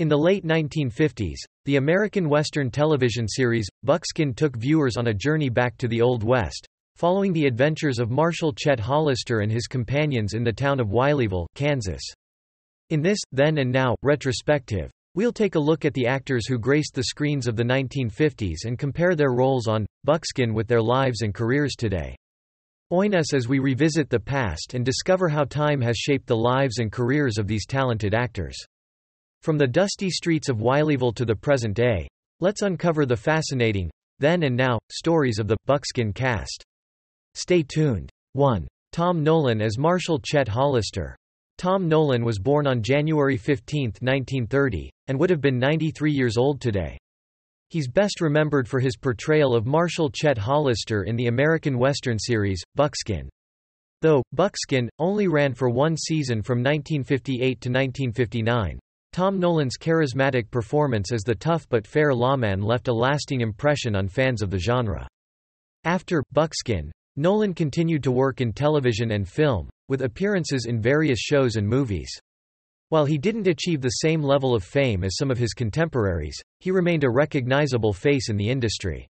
In the late 1950s, the American Western television series, Buckskin took viewers on a journey back to the Old West, following the adventures of Marshal Chet Hollister and his companions in the town of Wileyville, Kansas. In this, Then and Now, retrospective, we'll take a look at the actors who graced the screens of the 1950s and compare their roles on Buckskin with their lives and careers today. Join us as we revisit the past and discover how time has shaped the lives and careers of these talented actors. From the dusty streets of Wileyville to the present day, let's uncover the fascinating, then and now, stories of the Buckskin cast. Stay tuned. 1. Tom Nolan as Marshal Chet Hollister. Tom Nolan was born on January 15, 1930, and would have been 93 years old today. He's best remembered for his portrayal of Marshal Chet Hollister in the American Western series, Buckskin. Though, Buckskin, only ran for one season from 1958 to 1959, Tom Nolan's charismatic performance as the tough but fair lawman left a lasting impression on fans of the genre. After Buckskin, Nolan continued to work in television and film, with appearances in various shows and movies. While he didn't achieve the same level of fame as some of his contemporaries, he remained a recognizable face in the industry.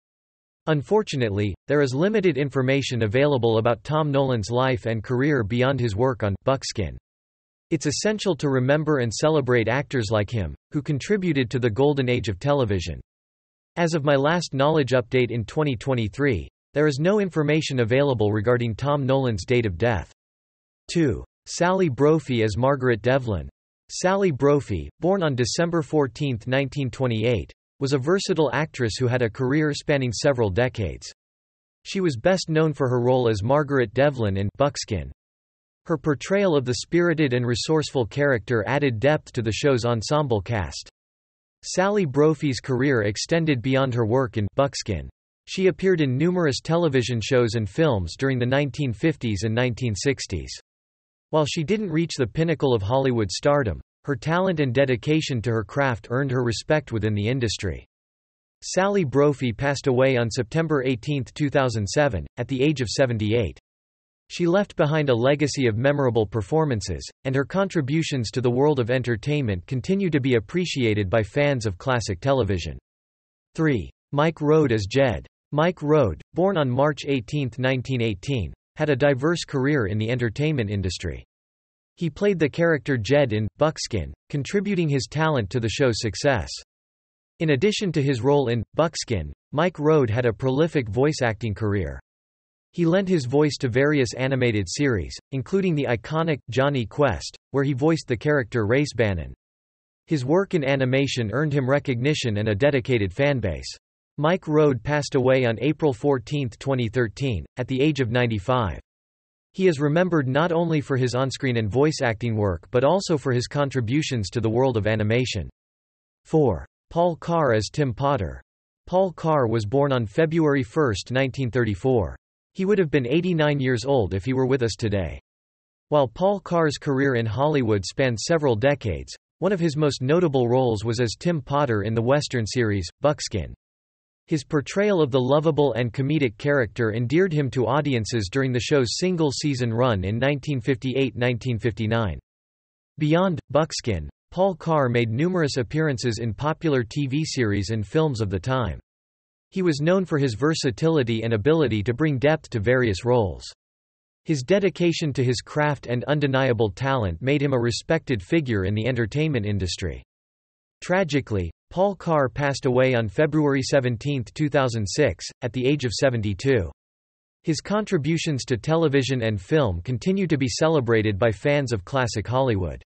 Unfortunately, there is limited information available about Tom Nolan's life and career beyond his work on Buckskin. It's essential to remember and celebrate actors like him, who contributed to the golden age of television. As of my last knowledge update in 2023, there is no information available regarding Tom Nolan's date of death. 2. Sally Brophy as Margaret Devlin. Sally Brophy, born on December 14, 1928, was a versatile actress who had a career spanning several decades. She was best known for her role as Margaret Devlin in Buckskin. Her portrayal of the spirited and resourceful character added depth to the show's ensemble cast. Sally Brophy's career extended beyond her work in Buckskin. She appeared in numerous television shows and films during the 1950s and 1960s. While she didn't reach the pinnacle of Hollywood stardom, her talent and dedication to her craft earned her respect within the industry. Sally Brophy passed away on September 18, 2007, at the age of 78. She left behind a legacy of memorable performances, and her contributions to the world of entertainment continue to be appreciated by fans of classic television. 3. Mike Road as Jed. Mike Road, born on March 18, 1918, had a diverse career in the entertainment industry. He played the character Jed in Buckskin, contributing his talent to the show's success. In addition to his role in Buckskin, Mike Road had a prolific voice acting career. He lent his voice to various animated series, including the iconic Jonny Quest, where he voiced the character Race Bannon. His work in animation earned him recognition and a dedicated fanbase. Mike Road passed away on April 14, 2013, at the age of 95. He is remembered not only for his on-screen and voice acting work but also for his contributions to the world of animation. 4. Paul Carr as Tim Potter. Paul Carr was born on February 1, 1934. He would have been 89 years old if he were with us today. While Paul Carr's career in Hollywood spanned several decades, one of his most notable roles was as Tim Potter in the Western series, Buckskin. His portrayal of the lovable and comedic character endeared him to audiences during the show's single-season run in 1958–1959. Beyond, Buckskin, Paul Carr made numerous appearances in popular TV series and films of the time. He was known for his versatility and ability to bring depth to various roles. His dedication to his craft and undeniable talent made him a respected figure in the entertainment industry. Tragically, Paul Carr passed away on February 17, 2006, at the age of 72. His contributions to television and film continue to be celebrated by fans of classic Hollywood.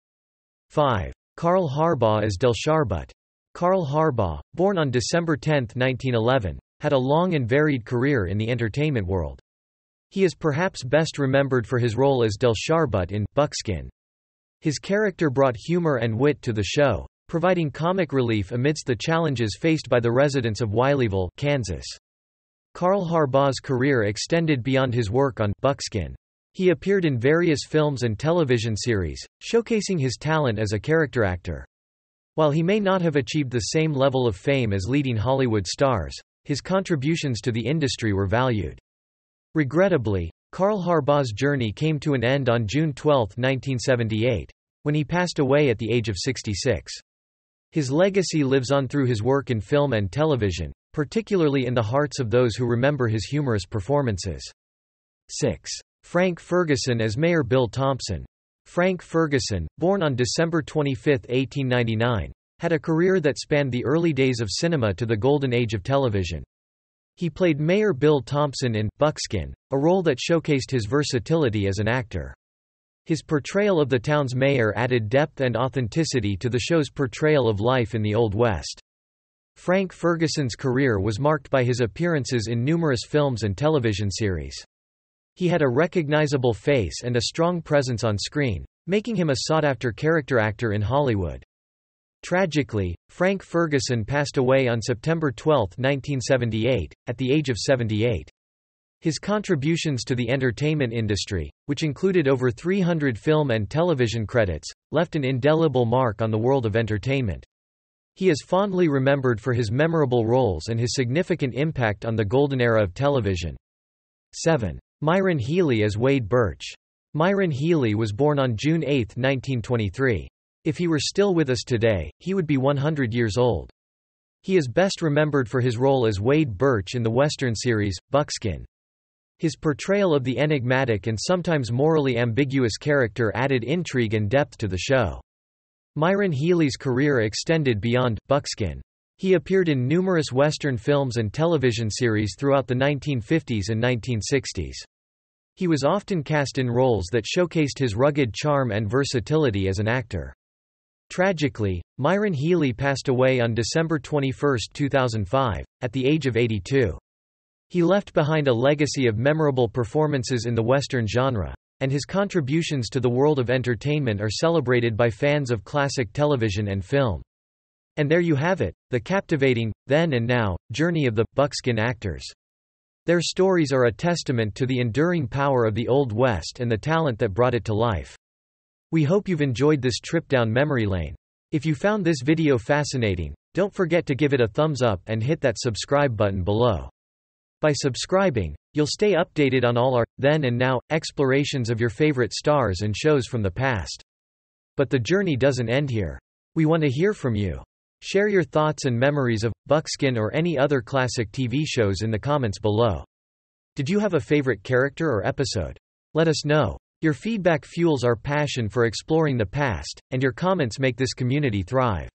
5. Carl Harbaugh as Del Sharbutt. Carl Harbaugh, born on December 10, 1911, had a long and varied career in the entertainment world. He is perhaps best remembered for his role as Del Sharbutt in Buckskin. His character brought humor and wit to the show, providing comic relief amidst the challenges faced by the residents of Wileyville, Kansas. Carl Harbaugh's career extended beyond his work on Buckskin. He appeared in various films and television series, showcasing his talent as a character actor. While he may not have achieved the same level of fame as leading Hollywood stars, his contributions to the industry were valued. Regrettably, Carl Harbaugh's journey came to an end on June 12, 1978, when he passed away at the age of 66. His legacy lives on through his work in film and television, particularly in the hearts of those who remember his humorous performances. 6. Frank Ferguson as Mayor Bill Thompson. Frank Ferguson, born on December 25, 1899, had a career that spanned the early days of cinema to the golden age of television. He played Mayor Bill Thompson in Buckskin, a role that showcased his versatility as an actor. His portrayal of the town's mayor added depth and authenticity to the show's portrayal of life in the Old West. Frank Ferguson's career was marked by his appearances in numerous films and television series. He had a recognizable face and a strong presence on screen, making him a sought-after character actor in Hollywood. Tragically, Frank Ferguson passed away on September 12, 1978, at the age of 78. His contributions to the entertainment industry, which included over 300 film and television credits, left an indelible mark on the world of entertainment. He is fondly remembered for his memorable roles and his significant impact on the golden era of television. 7. Myron Healy as Wade Burch. Myron Healy was born on June 8, 1923. If he were still with us today, he would be 100 years old. He is best remembered for his role as Wade Burch in the Western series, Buckskin. His portrayal of the enigmatic and sometimes morally ambiguous character added intrigue and depth to the show. Myron Healy's career extended beyond Buckskin. He appeared in numerous Western films and television series throughout the 1950s and 1960s. He was often cast in roles that showcased his rugged charm and versatility as an actor. Tragically, Myron Healy passed away on December 21, 2005, at the age of 82. He left behind a legacy of memorable performances in the Western genre, and his contributions to the world of entertainment are celebrated by fans of classic television and film. And there you have it, the captivating, then and now, journey of the buckskin actors. Their stories are a testament to the enduring power of the Old West and the talent that brought it to life. We hope you've enjoyed this trip down memory lane. If you found this video fascinating, don't forget to give it a thumbs up and hit that subscribe button below. By subscribing, you'll stay updated on all our, then and now, explorations of your favorite stars and shows from the past. But the journey doesn't end here. We want to hear from you. Share your thoughts and memories of Buckskin or any other classic TV shows in the comments below. Did you have a favorite character or episode? Let us know. Your feedback fuels our passion for exploring the past, and your comments make this community thrive.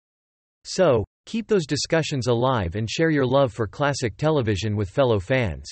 So, Keep those discussions alive and share your love for classic television with fellow fans.